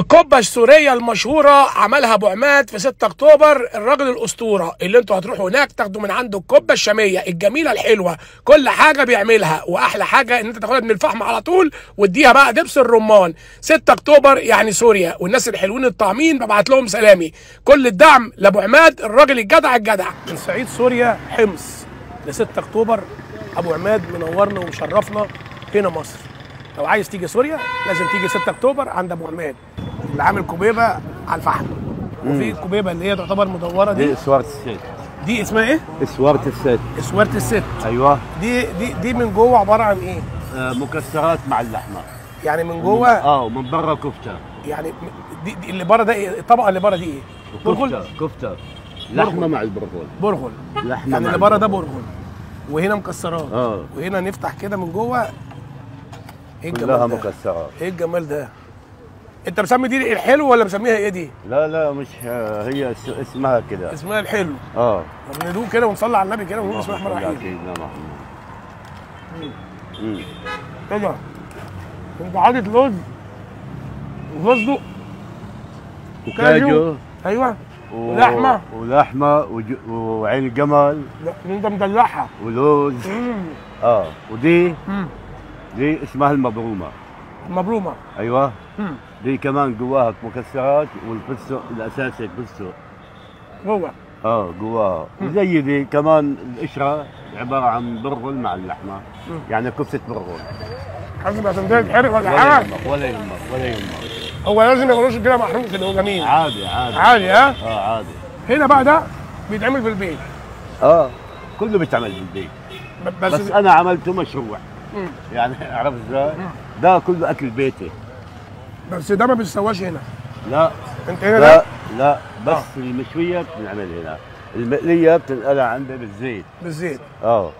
الكبه السوريه المشهورة عملها أبو عماد في 6 أكتوبر. الراجل الأسطورة اللي أنتوا هتروحوا هناك تاخدوا من عنده الكبه الشامية الجميلة الحلوة. كل حاجة بيعملها. وأحلى حاجة إن انت تاخدها من الفحم على طول واديها بقى دبس الرمان. 6 أكتوبر يعني سوريا. والناس الحلوين الطعمين ببعت لهم سلامي. كل الدعم لأبو عماد الراجل الجدع الجدع. من صعيد سوريا حمص ل 6 أكتوبر. أبو عماد منورنا ومشرفنا هنا مصر. لو عايز تيجي سوريا لازم تيجي 6 أكتوبر عند أبو عماد. اللي عامل كوبيبه على الفحم. وفي الكوبيبه اللي هي تعتبر مدورة دي. دي إسوارة الست دي اسمها إيه؟ إسوارة الست اسوره الست أيوه. دي دي دي من جوه عبارة عن إيه؟ آه مكسرات مع اللحمة. يعني من جوه؟ آه ومن برا كفتة. يعني دي, دي اللي بره ده إيه؟ الطبقة اللي بره دي إيه؟ برغل كفتة لحمة مع البرغل برغل لحمة يعني مع اللي بره ده. برغل وهنا مكسرات. آه. وهنا نفتح كده من جوه. إيه كلها الجمال ده؟ مكسرات. إيه الجمال ده؟ انت مسمي دي الحلو ولا مسميها إيه دي؟ لا لا مش هي اس- اسمها كده. اسمها الحلو. آه. طب ندوق كده ونصلي على النبي كده ونقول بسم الله الرحمن الرحيم. سيدنا محمد. إيه ده؟ انت حاطط لوز وفستق وكاجو. أيوه. و- ولحمة. ولحمة وج- وعين الجمل لا، انت مدلعها. ولوز. مم. آه. ودي؟ مم. دي اسمها المبرومة. مبرومه أيوه. مم. دي كمان جواها مكسرات والفستق الأساسي الفستق جوه آه جواها وزي دي كمان القشرة عبارة عن برغل مع اللحمة. يعني كفتة برغل. حاسس عشان ده يتحرق ولا حاجة؟ ولا يهمك ولا يهمك. هو لازم يقولوش كده محروق كده هو جميل عادي عادي. عادي ها؟ آه عادي. هنا بقى ده بيتعمل في البيت آه كله بيتعمل بالبيت ب- بس, بس أنا عملته مشروع. مم. يعني عرفت إزاي؟ ده كله أكل بيتي. بس ده ما بيتسواش هنا. لا. انت هنا لا ده لا بس المشوية بتنعمل هنا. المقلية بتنقلها عندي بالزيت. بالزيت. آه.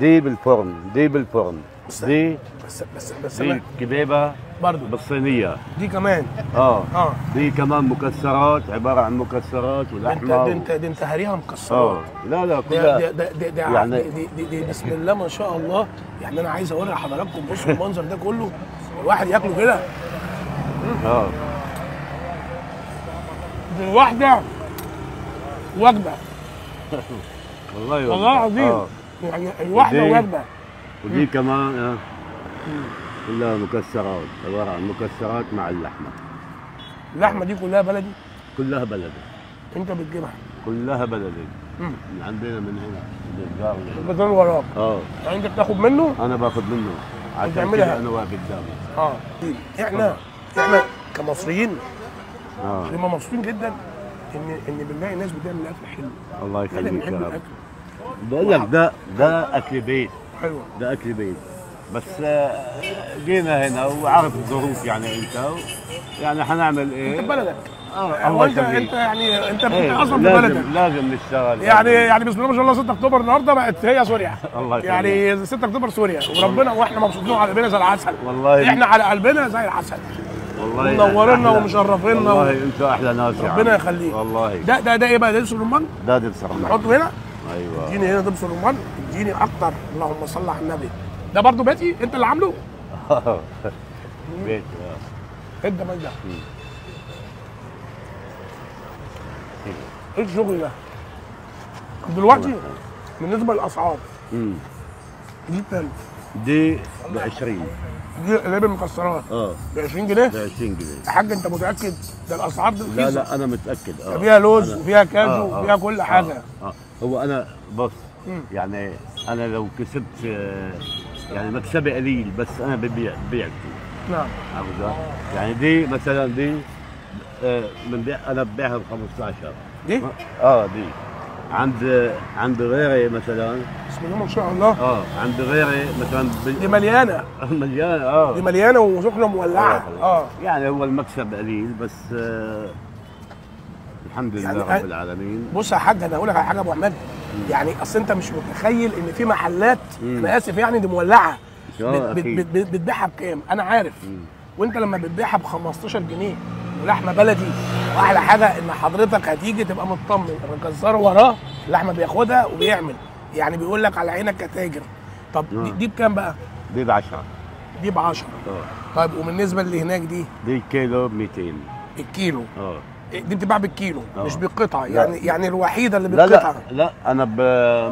دي بالفرن دي بالفرن. دي بس بس بس دي كبيبه برضه بالصينية. دي كمان. آه. آه. دي كمان مكسرات عبارة عن مكسرات ولحمة و... انت ده انت هريها آه. مكسرات لا لا ده كلها. ده ده ده, ده يعني- دي, دي, دي بسم الله ما شاء الله. يعني أنا عايز اوري لحضراتكم بصوا المنظر ده كله الواحد ياكله كده. آه الواحده وجبة. والله والله العظيم. آه. يعني الواحدة ودي- وجبة. ودي كمان آه. كلها مكسرات عبارة عن مكسرات مع اللحمة. اللحمة دي كلها بلدي؟ كلها بلدي. انت بتجيبها؟ كلها بلدي. من عندنا من هنا. من الجار. البطل وراك. آه. يعني انت بتاخد منه؟ أنا باخذ منه. عشان. كده أنا واقف قدامك آه. إحنا إحنا كمصريين آه. بنبقى مبسوطين جدا ان إن بنلاقي ناس بتعمل أكل حلو. الله يخليك يا رب. بقول لك ده ده أكل بيت. حلو. ده أكل بيت. بس آه، جينا هنا وعارف الظروف يعني أنت يعني حنعمل إيه؟ انت بلدك. آه هو الله انت أنت يعني أنت إيه، أصلا في بلدك. لازم نشتغل. يعني يعني بسم الله ما شاء الله 6 أكتوبر النهارده بقت هي سوريا. الله يخليك. يعني 6 أكتوبر سوريا. وربنا وإحنا مبسوطين على قلبنا زي العسل. والله. إحنا على قلبنا زي العسل. والله منورنا. ومشرفينا والله انت أحلى ناس يا ربنا. يخليك. والله. ده ده ده إيه بقى؟ ده دبس الرمان ده دبس رمان نحطه هنا. أيوه. اديني هنا دبس الرمان اديني أكتر. اللهم صل على النبي. ده برضه بيتي؟ أنت اللي عامله؟ بيت إيه الجمال ده؟ إيه الشغل ده؟ دلوقتي؟ بالنسبة للأسعار. امم دي كام دي ب 20 دي اللي المكسرات. آه. ب 20 جنيه؟ ب 20 جنيه. يا حاج انت متأكد؟ ده الأسعار دي لا. لا أنا متأكد. آه. فيها لوز أنا- وفيها كاجو آه، آه، وفيها كل حاجة. آه. آه. هو أنا بص. يعني أنا لو كسبت آه، يعني مكسبي قليل بس أنا ببيع ببيع كتير. نعم. يعني دي مثلا دي آه، بنبيع أنا ببيعها ب 15 دي؟ آه دي. عند عند غيري مثلا. بسم الله ما شاء الله. آه عند غيري مثلا دي بال- مليانة مليان آه. دي مليانة وسخنة مولعة. آه. يعني هو المكسب قليل بس آه الحمد لله يعني رب العالمين. بص يا حاج أنا هقول لك على حاجة أبو أحمد. يعني أصل أنت مش متخيل إن في محلات مم. أنا آسف يعني دي مولعة. بتبيعها بكام؟ أنا عارف. مم. وأنت لما بتبيعها ب 15 جنيه ولحمة بلدي واحلى حاجة إن حضرتك هتيجي تبقى مطمن الجزار وراه اللحمه بياخدها وبيعمل. يعني بيقول لك على عينك كتاجر. طب دي. دي بكام بقى؟ دي ب 10 دي ب 10 آه. طيب وبالنسبة اللي هناك دي؟ دي كيلو ب 200 الكيلو. آه. دي بتتباع بالكيلو آه. مش بالقطعة. لا. يعني يعني الوحيدة اللي لا بالقطعة. لا لا أنا ب...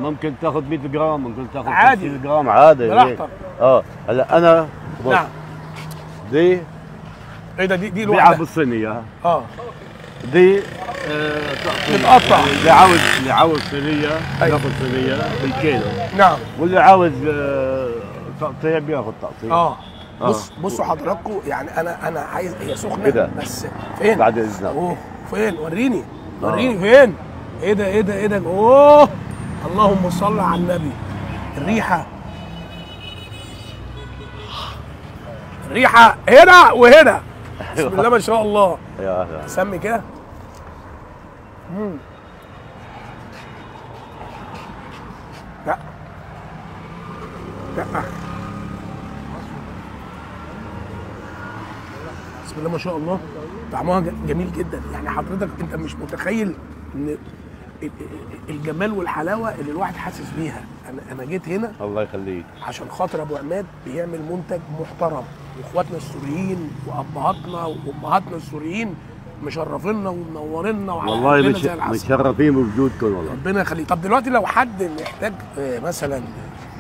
ممكن تاخذ 100 جرام ممكن تاخذ عادي. 50 جرام عادي. براحتك. آه. هلا أنا بص، نعم. دي إيه ده؟ دي دي بيعها الواحده بالصينية. آه. دي آه تتقطع. اللي عاوز اللي عاوز صينيه. ياخذ صينيه بالكيلو. نعم. واللي عاوز آه تقطيع بياخذ تقطيع. آه. آه. بص بصوا حضراتكم يعني أنا أنا عايز هي سخنة إيه؟ بس فين؟ بعد إذنك. أوه فين؟ وريني. آه. وريني فين؟ إيه ده؟ إيه ده؟ إيه ده؟ أوه. اللهم صل على النبي. الريحة. الريحة هنا وهنا. بسم الله ما شاء الله. يا أهلا سمي كده. لا. لا. بسم الله ما شاء الله. طعمها جميل جدا. يعني حضرتك أنت مش متخيل إن الجمال والحلاوة اللي الواحد حاسس بيها. أنا أنا جيت هنا الله يخليك. عشان خاطر أبو عماد بيعمل منتج محترم. وإخواتنا السوريين وأبهاتنا وأمهاتنا السوريين مشرفينا ومنورينا والله مش متشرفين بوجودكم والله. ربنا يخليك. طب دلوقتي لو حد محتاج آه، مثلا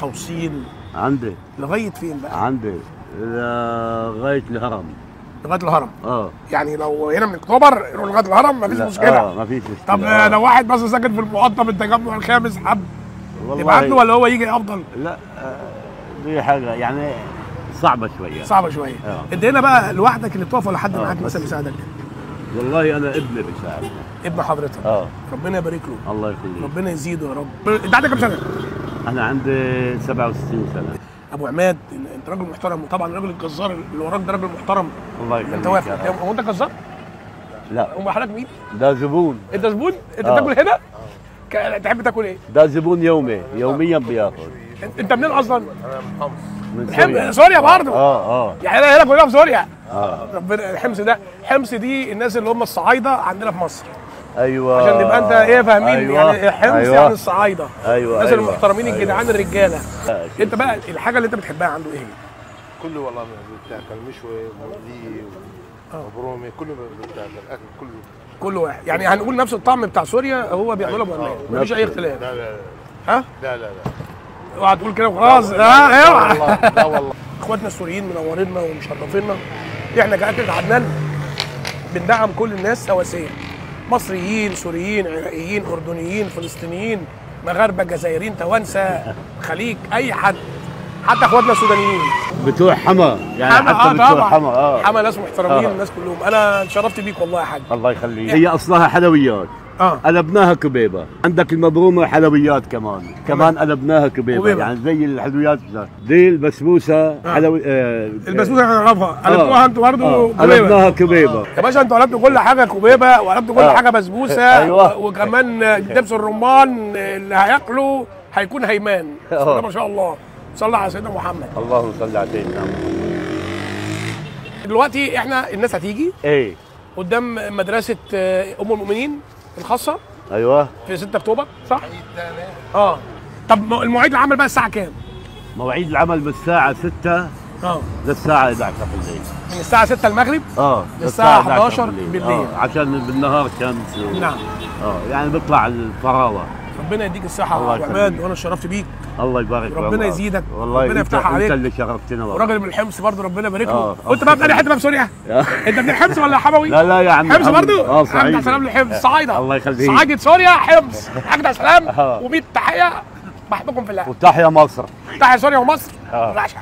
توصيل عندي. لغاية فين بقى؟ عندي. لغايه الهرم. لغاية الهرم. آه. يعني لو هنا من أكتوبر يروح لغاية الهرم مفيش لا، مشكلة. آه ما فيش مشكلة. طب آه، لو واحد مثلا ساكن في المقطم التجمع الخامس حب والله يبعت له ولا هو يجي أفضل؟ لا آه، دي حاجة يعني صعبة شوية. صعبة شوية. آه. انت هنا بقى لوحدك اللي بتقف ولا حد آه، معاك. مثلا يساعدك؟ والله أنا ابني بيساعدني. ابن حضرتك. آه. ربنا يبارك له. الله يخليك. ربنا يزيده يا رب. انت عندك كام سنة؟ أنا عندي 67 سنة. أبو عماد أنت راجل محترم. وطبعا الراجل الجزار اللي وراك ده راجل محترم. الله يخليك أنت واقف. هو أنت جزار لا. هو حضرتك مين؟ ده زبون. انت زبون؟ انت آه. تاكل هنا؟ ك- تحب تاكل إيه؟ ده زبون يومي. يوميا بياخذ أنت- منين أصلا؟ من حم... سوريا. سوريا برضه. آه آه. يعني أنا هنا كلنا في سوريا. آه. ربنا الحمص ده حمص دي الناس اللي هم الصعايدة عندنا في مصر. أيوه. عشان نبقى أنت إيه فاهمين أيوة. يعني حمص أيوة. يعني الصعايدة. أيوة، الناس أيوة. المحترمين أيوة. الجدعان الرجاله آه، أنت بقى الحاجة اللي أنت بتحبها عنده إيه؟ هي؟ كله والله بتاكل مشوي مقلي مبرومه كله بتاكل أكل كله. كل واحد. يعني هنقول نفس الطعم بتاع سوريا هو بيعمله ابو عماد مفيش أي اختلاف. لا لا ها؟ لا لا لا. اوعى تقول كده وخلاص. لا اوعى. والله لا والله. إخواتنا السوريين منورينا ومشرفينا إحنا كأكل عدنان بندعم كل الناس سواسية. مصريين سوريين عراقيين أردنيين فلسطينيين مغاربة جزائريين توانسة خليج أي حد حتى أخواتنا السودانيين. بتوع حما يعني حما حتى آه بتوع طبعا. حما آه. حما ناس محترمين آه. الناس كلهم. أنا اتشرفت بيك والله يا حاج. الله يخليك. هي أصلها حلويات. آه. قلبناها كبيبة. عندك المبرومة حلويات كمان. كمان قلبناها كبيبة. كبيبة. يعني زي الحلويات. دي البسبوسه حلوي آه البسبوسة إحنا نعرفها قلبتوها أنتوا برضه آه. كبيبة. قلبناها كبيبة. يا باشا أنتوا قلبتوا كل حاجة كوبيبه وقلبتوا كل آه. حاجة بسبوسة. أيوة. و- وكمان دبس الرمان اللي هياكله هيكون هيمان. الله ما شاء الله. صلى على سيدنا محمد. اللهم صل على سيدنا دلوقتي إحنا الناس هتيجي إيه. قدام مدرسة آه، أم المؤمنين. الخاصة أيوه في 6 أكتوبر صح؟ آه طب المواعيد العمل بقى الساعة كام؟ مواعيد العمل من الساعة 6 آه للساعة 11 بالليل من الساعة 6 المغرب آه للساعة 11 بالليل. آه. عشان بالنهار شمس و... نعم آه يعني بيطلع الفراوه ربنا يديك الصحة يا. عماد وأنا اتشرفت بيك الله يبارك ربنا والله. يزيدك، والله ربنا يفتحها عليك. أنت اللي شرفتنا والله وراجل من الحمص برضه ربنا يبارك له آه. وانت بقى من حتة بقى في سوريا؟ أنت من الحمص ولا حموي؟ لا لا يا عم حمص. برضه؟ آه أجدع صحيح سلام للحمص صعايده الله يخليك. صعايده سوريا حمص اجدع سلام آه. و100 تحية بحبكم في الله وتحيا مصر تحيا سوريا ومصر آه. شك.